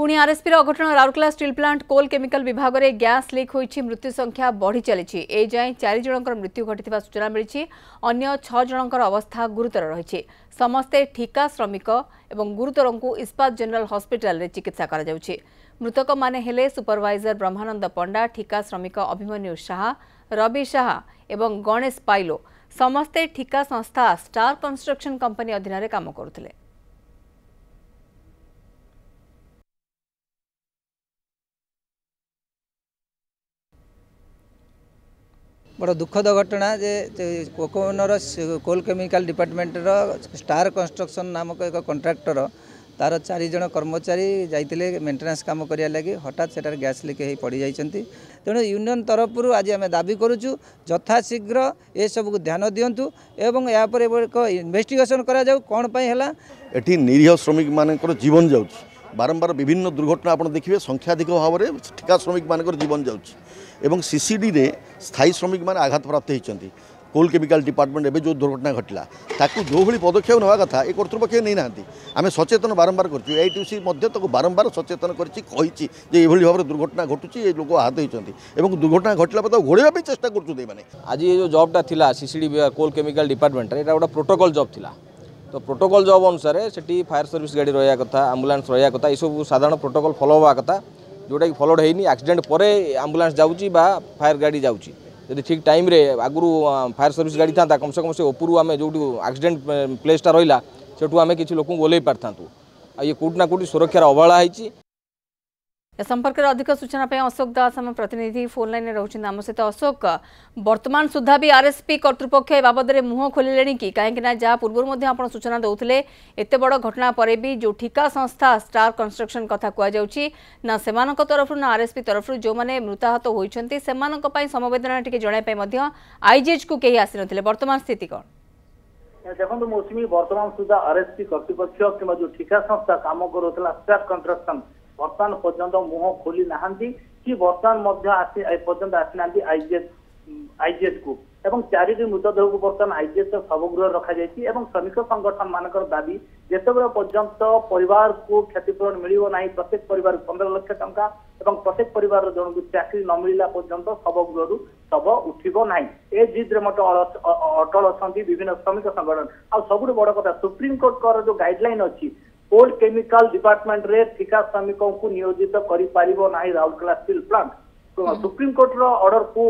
ପୁଣି ଆର୍ଏସ୍ପିର ଅଘଟଣ Rourkela steel plant coal chemical ବିଭାଗରେ ଗ୍ୟାସ୍ ଲିକ୍ ହୋଇଛି ମୃତ୍ୟୁ ସଂଖ୍ୟା ବଢ଼ି ଚାଲିଛି ଏ ଯାଏଁ ଚାରି ଜଣଙ୍କର ମୃତ୍ୟୁ ଘଟିଥିବା ସୂଚନା ମିଳିଛି ଅନ୍ୟ ଛଅ ଜଣଙ୍କର ଅବସ୍ଥା ଗୁରୁତର ରହିଛି ସମସ୍ତେ ଠିକା ଶ୍ରମିକ ଏବଂ ଗୁରୁତରଙ୍କୁ ଇସ୍ପାତ ଜେନେରାଲ ହସ୍ପିଟାଲରେ ଚିକିତ୍ସା କରାଯାଉଛି ମୃତକମାନେ ହେଲେ ସୁପରଭାଇଜର ବ୍ରହ୍ମାନନ୍ଦ ପଣ୍ଡା ଠିକା ଶ୍ରମିକ ଅଭିମନ୍ୟୁ ଶାହା ରବି ଶାହା ଏବଂ ଗଣେଶ ପାଇଲୋ ସମସ୍ତେ ଠିକା ସଂସ୍ଥା ଷ୍ଟାର କନଷ୍ଟ୍ରକ୍ସନ କମ୍ପାନୀ ଅଧୀନରେ କାମ କରୁଥିଲେ বড় দুঃখদ ঘটনা যে কোকোনর কোল কেমিকাল ডিপার্টমেন্টর স্টার কনস্ট্রকশন নামক এক কন্ট্রাক্টর তার চারিজন কর্মচারী যাই মেটেনান্স কাম করা লাগি হঠাৎ সেটার গ্যাস লিক হয়ে পড়ি যাই তেমন ইউনিয়ন তরফর আজ আমি দাবি করুছু যথাশীঘ্র এসবু ধ্যান দিও এবং এপরে এক ইনভেস্টিগেসন করা যাও কোণ পাই হল এটি নিরীহ শ্রমিক মানকর জীবন যাচ্ছে বারম্বার বিভিন্ন দুর্ঘটনা আপনার দেখবে সংখ্যাধিক ভাবে ঠিকা শ্রমিক মান জীবন যাচ্ছে এবং সিসিডিরে স্থায়ী শ্রমিক মানে আঘাতপ্রাপ্ত হয়েছেন কোল কেমিকাল ডিপার্টমেন্ট এবার যে দুর্ঘটনা ঘটলা তাকে যেভাবে পদক্ষেপ নেওয়া কথা এই কর্তৃপক্ষ নেই না আমি সচেতন বারম্বার করছি এইটিউসি মধ্যে তাকে বারম্বার সচেতন করেছি কইছি যে এইভাবে ভাবে দুর্ঘটনা ঘটুছে এই লোক আহত হয়েছেন এবং দুর্ঘটনা ঘটলা পরে ঘোড়া চেষ্টা এই মানে আজ এই যে জবটা লা সিসিডি কোল কেমিকাল ডিপার্টমেন্টের এটা গোটা প্রোটোকল জব লা ତ ପ୍ରୋଟୋକଲ୍ ଜବ୍ ଅନୁସାରେ ସେଠି ଫାୟାର ସର୍ଭିସ୍ ଗାଡ଼ି ରହିବା କଥା ଆମ୍ବୁଲାନ୍ସ ରହିବା କଥା ଏସବୁ ସାଧାରଣ ପ୍ରୋଟୋକଲ୍ ଫଲୋ ହେବା କଥା ଯେଉଁଟାକି ଫଲୋଡ଼ ହେଇନି ଆକ୍ସିଡେଣ୍ଟ ପରେ ଆମ୍ବୁଲାନ୍ସ ଯାଉଛି ବା ଫାୟାର ଗାଡ଼ି ଯାଉଛି ଯଦି ଠିକ୍ ଟାଇମ୍ରେ ଆଗରୁ ଫାୟାର ସର୍ଭିସ୍ ଗାଡ଼ି ଥାନ୍ତା କମ୍ ସେ କମ୍ ସେ ଉପରୁ ଆମେ ଯେଉଁଠି ଆକ୍ସିଡେଣ୍ଟ ପ୍ଲେସ୍ଟା ରହିଲା ସେଠୁ ଆମେ କିଛି ଲୋକଙ୍କୁ ଓହ୍ଲେଇ ପାରିଥାନ୍ତୁ ଆଉ ଇଏ କେଉଁଠି ନା କେଉଁଠି ସୁରକ୍ଷାର ଅବହେଳା ହେଇଛି संपर्क अधिक सूचना अशोक दास आम प्रतिनिधि फोन लाइन रोच सहित अशोक वर्तमान सुधा भी आरएसपी करतृपक्ष बाबद मुह खोलें कि कहीं जहाँ पूर्व सूचना दौले एत बड़ घटना पर भी जो ठिका संस्था स्टार कन्स्ट्रक्शन कथा कहूँ तरफ ना आरएसपी तरफ जो मैंने मृताहत होती से समबेदना टी जन आईजेएच को कहीं आसी नर्तमान स्थित कौन देखो मौसमी बर्तमान सुधा आरएसपी करतृपक्ष कि ठिका संस्था कम करूला स्टार ବର୍ତ୍ତମାନ ପର୍ଯ୍ୟନ୍ତ ମୁହଁ ଖୋଲି ନାହାନ୍ତି କି ବର୍ତ୍ତମାନ ମଧ୍ୟ ଆସି ପର୍ଯ୍ୟନ୍ତ ଆସିନାହାନ୍ତି ଆଇଜିଏସ୍ ଆଇଜିଏସ୍କୁ ଏବଂ ଚାରିଟି ମୃତଦେହକୁ ବର୍ତ୍ତମାନ ଆଇଜିଏସ୍ ଶବଗୃହରେ ରଖାଯାଇଛି ଏବଂ ଶ୍ରମିକ ସଂଗଠନ ମାନଙ୍କର ଦାବି ଯେତେବେଳେ ପର୍ଯ୍ୟନ୍ତ ପରିବାରକୁ କ୍ଷତିପୂରଣ ମିଳିବ ନାହିଁ ପ୍ରତ୍ୟେକ ପରିବାରକୁ ପନ୍ଦର ଲକ୍ଷ ଟଙ୍କା ଏବଂ ପ୍ରତ୍ୟେକ ପରିବାରର ଜଣଙ୍କୁ ଚାକିରି ନ ମିଳିଲା ପର୍ଯ୍ୟନ୍ତ ଶବଗୃହରୁ ଶବ ଉଠିବ ନାହିଁ ଏ ଜିଦ୍ରେ ମଧ୍ୟ ଅଟଳ ଅଛନ୍ତି ବିଭିନ୍ନ ଶ୍ରମିକ ସଂଗଠନ ଆଉ ସବୁଠୁ ବଡ କଥା ସୁପ୍ରିମକୋର୍ଟଙ୍କର ଯୋଉ ଗାଇଡଲାଇନ ଅଛି କୋଲ୍ଡ କେମିକାଲ ଡିପାର୍ଟମେଣ୍ଟରେ ଠିକା ଶ୍ରମିକଙ୍କୁ ନିୟୋଜିତ କରିପାରିବ ନାହିଁ ରାଉରକେଲା ଷ୍ଟିଲ୍ ପ୍ଲାଣ୍ଟ ସୁପ୍ରିମକୋର୍ଟର ଅର୍ଡରକୁ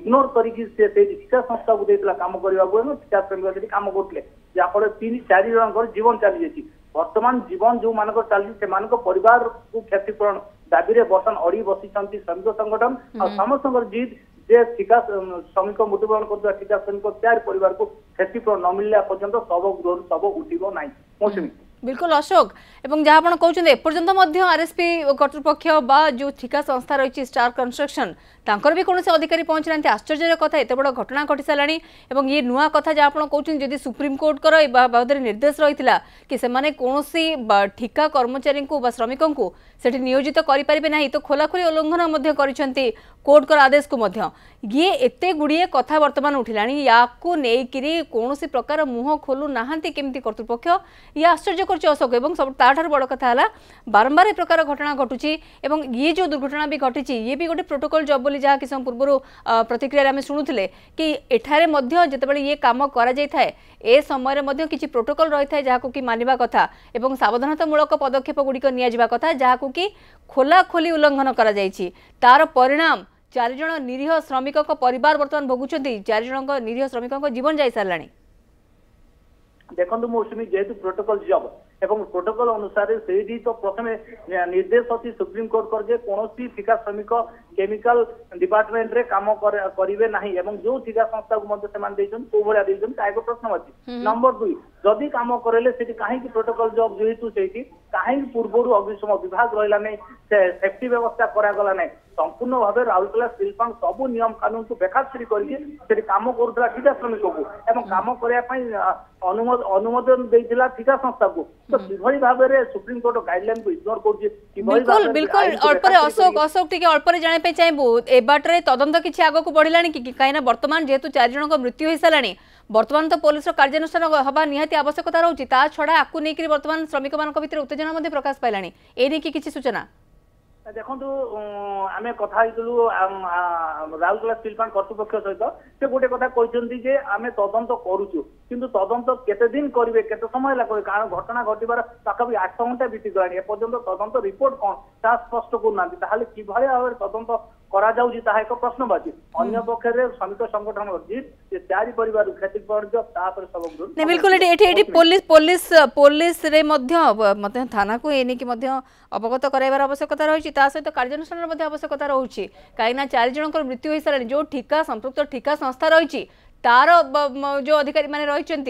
ଇଗ୍ନୋର କରିକି ସେ ସେଇ ଠିକା ସଂସ୍ଥାକୁ ଦେଇଥିଲା କାମ କରିବାକୁ ଏବଂ ଠିକା ଶ୍ରମିକ ସେଠି କାମ କରୁଥିଲେ ଯାହାଫଳରେ ତିନି ଚାରି ଜଣଙ୍କର ଜୀବନ ଚାଲିଯାଇଛି ବର୍ତ୍ତମାନ ଜୀବନ ଯୋଉମାନଙ୍କର ଚାଲିଛି ସେମାନଙ୍କ ପରିବାରକୁ କ୍ଷତିପୂରଣ ଦାବିରେ ବର୍ତ୍ତମାନ ଅଡି ବସିଛନ୍ତି ଶ୍ରମିକ ସଂଗଠନ ଆଉ ସମସ୍ତଙ୍କର ଜିଦ୍ ଯେ ଠିକା ଶ୍ରମିକ ମୃତ୍ୟୁବରଣ କରୁଥିବା ଠିକା ଶ୍ରମିକ ଚାରି ପରିବାରକୁ କ୍ଷତିପୂରଣ ନ ମିଳିଲା ପର୍ଯ୍ୟନ୍ତ ଶବ ଗୃହରୁ ଶବ ଉଠିବ ନାହିଁ ମୌସୁମୀ বিলকুল অশোক এবং যা আপনার কৌন এপর্যন্ত আরএসপি কর্তৃপক্ষ বা যে ঠিকা সংস্থা রয়েছে স্টার কনস্ট্রকশন তাঁর বি কোণী অধিকারী পৌঁছি না আশ্চর্যের কথা এত বড় ঘটনা ঘটি সারা এবং ইয়ে নূয়া কথা যা আপনার কৌন যদি সুপ্রিমকোর্টর এ বাবদে নির্দেশ রয়েছে কি সে কৌশি ঠিকা কর্মচারী বা শ্রমিক সেটি নিয়োজিত করে পারে না তো খোলাখোলি উল্লঙ্ঘন করেছেন কোর্টর আদেশক ইয়ে এত গুড়িয়ে কথা বর্তমান উঠিলা ইয়াকু নেইকি কৌশি প্রকার মুহ খোলু না কমিটি কর্তৃপক্ষ ইয়ে আশ্চর্য କରୁଛି ଅଶୋକ ଏବଂ ତାଠାରୁ ବଡ଼ କଥା ହେଲା ବାରମ୍ବାର ଏ ପ୍ରକାର ଘଟଣା ଘଟୁଛି ଏବଂ ଇଏ ଯେଉଁ ଦୁର୍ଘଟଣା ବି ଘଟିଛି ଇଏ ବି ଗୋଟେ ପ୍ରୋଟୋକଲ ଜବ୍ ବୋଲି ଯାହା କିଛି ସମୟ ପୂର୍ବରୁ ପ୍ରତିକ୍ରିୟାରେ ଆମେ ଶୁଣୁଥିଲେ କି ଏଠାରେ ମଧ୍ୟ ଯେତେବେଳେ ଇଏ କାମ କରାଯାଇଥାଏ ଏ ସମୟରେ ମଧ୍ୟ କିଛି ପ୍ରୋଟୋକଲ ରହିଥାଏ ଯାହାକୁ କି ମାନିବା କଥା ଏବଂ ସାବଧାନତାମୂଳକ ପଦକ୍ଷେପଗୁଡ଼ିକ ନିଆଯିବା କଥା ଯାହାକୁ କି ଖୋଲାଖୋଲି ଉଲ୍ଲଙ୍ଘନ କରାଯାଇଛି ତାର ପରିଣାମ ଚାରିଜଣ ନିରୀହ ଶ୍ରମିକଙ୍କ ପରିବାର ବର୍ତ୍ତମାନ ଭୋଗୁଛନ୍ତି ଚାରିଜଣଙ୍କ ନିରୀହ ଶ୍ରମିକଙ୍କ ଜୀବନ ଯାଇସାରିଲାଣି ଦେଖନ୍ତୁ ମୌସୁମୀ ଯେହେତୁ ପ୍ରୋଟୋକଲ ଜବ୍ ଏବଂ ପ୍ରୋଟୋକଲ ଅନୁସାରେ ସେଇଠି ତ ପ୍ରଥମେ ନିର୍ଦ୍ଦେଶ ଅଛି ସୁପ୍ରିମକୋର୍ଟଙ୍କର ଯେ କୌଣସି ଠିକା ଶ୍ରମିକ କେମିକାଲ ଡିପାର୍ଟମେଣ୍ଟରେ କାମ କରିବେ ନାହିଁ ଏବଂ ଯୋଉ ଠିକା ସଂସ୍ଥାକୁ ମଧ୍ୟ ସେମାନେ ଦେଇଛନ୍ତି କୋଉ ଭଳିଆ ଦେଇଛନ୍ତି ତାହା ଏକ ପ୍ରଶ୍ନବାଚୀ ନମ୍ବର ଦୁଇ ଯଦି କାମ କରେଇଲେ ସେଠି କାହିଁକି ପ୍ରୋଟୋକଲ ଜବ୍ ଯେହେତୁ ସେଇଠି କାହିଁକି ପୂର୍ବରୁ ଅଗ୍ନିଶମ ବିଭାଗ ରହିଲା ନାହିଁ ସେଫ୍ଟି ବ୍ୟବସ୍ଥା କରାଗଲା ନାହିଁ ସମ୍ପୂର୍ଣ୍ଣ ଭାବେ ରାଉରକେଲା ଷ୍ଟିଲ୍ ପ୍ଲାଣ୍ଟ ସବୁ ନିୟମ କାନୁନକୁ ବେଖାତିର କରିକି ସେଠି କାମ କରୁଥିଲା ଠିକା ଶ୍ରମିକକୁ ଏବଂ କାମ କରିବା ପାଇଁ ଅନୁମୋଦନ ଦେଇଥିଲା ଠିକା ସଂସ୍ଥାକୁ ତ କିଭଳି ଭାବରେ ସୁପ୍ରିମକୋର୍ଟ ଗାଇଡଲାଇନକୁ ଇଗ୍ନୋର କରୁଛି ବିଲକୁଲ ବିଲକୁଲ ଅଳ୍ପରେ ଅଶୋକ ଅଶୋକ ଟିକେ ଅଳ୍ପରେ ଜାଣିବା ପାଇଁ ଚାହିଁବୁ ଏ ବାଟରେ ତଦନ୍ତ କିଛି ଆଗକୁ ବଢିଲାଣି କି କାହିଁକିନା ବର୍ତ୍ତମାନ ଯେହେତୁ ଚାରି ଜଣଙ୍କ ମୃତ୍ୟୁ ହୋଇସାରିଲାଣି ବର୍ତ୍ତମାନ ତ ପୋଲିସର କାର୍ଯ୍ୟାନୁଷ୍ଠାନ ହେବା ନିହାତି ଆବଶ୍ୟକତା ରହୁଛି ତା ଛଡ଼ା ଆକୁ ନେଇକରି ବର୍ତ୍ତମାନ ଶ୍ରମିକମାନଙ୍କ ଭିତରେ ଉତ୍ତେଜନା ମଧ୍ୟ ପ୍ରକାଶ ପାଇଲାଣି ଏ ନେଇକି କିଛି ସୂଚନା ଦେଖନ୍ତୁ ଆମେ କଥା ହେଇଥିଲୁ ରାଉରକେଲା ଷ୍ଟିଲ୍ ପ୍ଲାଣ୍ଟ କର୍ତ୍ତୃପକ୍ଷ ସହିତ ସେ ଗୋଟେ କଥା କହିଛନ୍ତି ଯେ ଆମେ ତଦନ୍ତ କରୁଛୁ কিন্তু তদন্ত কেতে দিন করবে কেতে সময় লাগবে কারণ ঘটনা ঘটিবার পাখাপাখি আট ঘন্টা বিতি গলানি এপর্যন্ত তদন্ত রিপোর্ট কন তা স্পষ্ট করুনাহান্তি তাহলে কিভাবে ভাবে তদন্ত କରାଯାଉଛି ତାହା ଏକ ପ୍ରଶ୍ନବାଚୀ ଅନ୍ୟ ପକ୍ଷରେ ଶ୍ରମିକ ସଂଗଠନ ଅଛି ଯେ ଚାରି ପରିବାର କ୍ଷତି ପର୍ଯ୍ୟ ତାପରେ ସବୁ ବିଲକୁଲ ଏଠି ଏଠି ଏଠି ପୋଲିସ ପୋଲିସ ପୋଲିସରେ ମଧ୍ୟ ମଧ୍ୟ ଥାନାକୁ ଏ ନେଇକି ମଧ୍ୟ ଅବଗତ କରାଇବାର ଆବଶ୍ୟକତା ରହିଛି ତା ସହିତ କାର୍ଯ୍ୟାନୁଷ୍ଠାନର ମଧ୍ୟ ଆବଶ୍ୟକତା ରହୁଛି କାହିଁକିନା ଚାରି ଜଣଙ୍କର ମୃତ୍ୟୁ ହୋଇସାରିଲାଣି ଯେଉଁ ଠିକା ସମ୍ପୃକ୍ତ ଠିକା ସଂସ୍ଥା ରହିଛି তার যে অধিকারী মানে রয়েছেন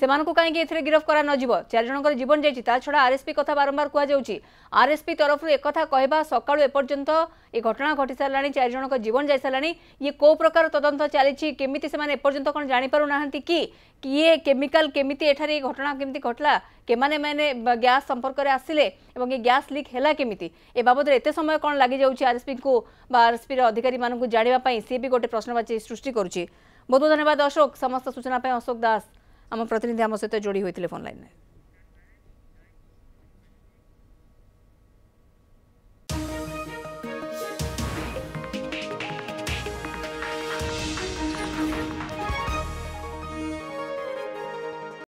সেমানকু কাইকি এতে গিরফ করা নযিব চারি জনকর জীবন যাই তা ছড়া আরএসপি কথা বারম্বার কুযাচ্ছে আরএসপি তরফর একথা কহা সকাল এপর্যন্ত এ ঘটনা ঘটি সারা চারি জনক জীবন যাই সারা ইয়ে কেউ প্রকার তদন্ত চালছে কমিটি সে এপর্যন্ত কোণ জাঁপার না কি ইয়ে কেমিকাল কমিটি এঠার এই ঘটনা কমিটি ঘটলা কেমানে মানে গ্যাস সম্পর্কের আসলে এবং এই গ্যাস লিক হেলা কমিটি এ বাবদে এত সময় কোণ লাগি যাচ্ছে আরএসপি কু বা আরএসপি অধিকারী মানুষ জাঁয়া সি বি গোটে প্রশ্নবাচী সৃষ্টি করছে ବହୁତ ବହୁତ ଧନ୍ୟବାଦ ଅଶୋକ ସମସ୍ତ ସୂଚନା ପାଇଁ ଅଶୋକ ଦାସ ଆମ ପ୍ରତିନିଧି ଆମ ସହିତ ଯୋଡ଼ି ହୋଇଥିଲେ ଫୋନ୍ ଲାଇନ୍ରେ